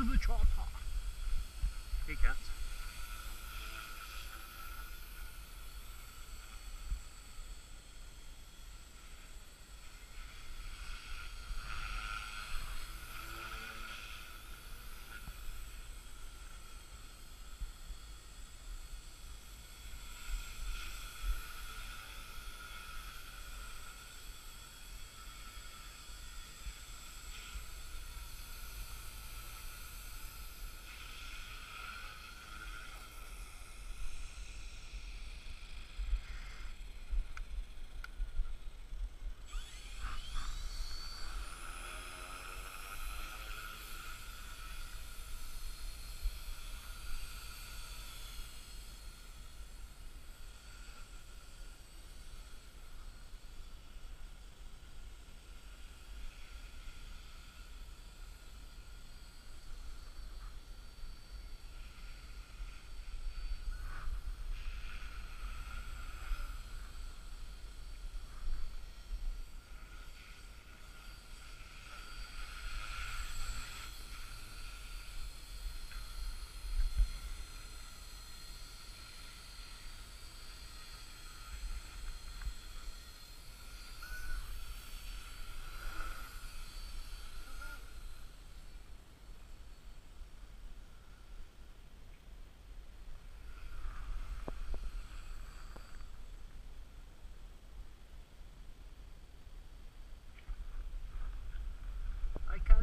to the chopper. Hey cats.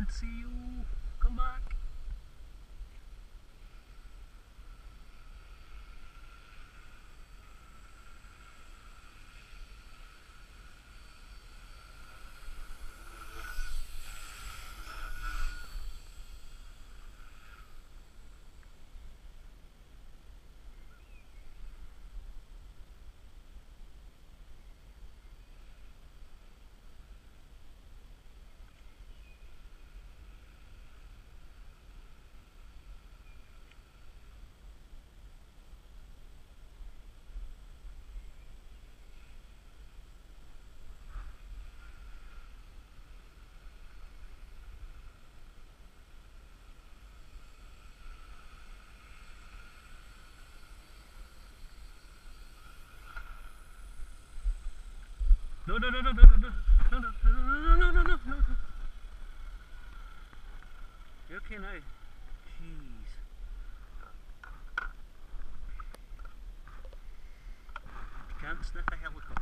See you. Come back. No, no, no, no, no, no, no, no, no, no, no, no, no, no. You okay now? Jeez. You can't sniff a helicopter.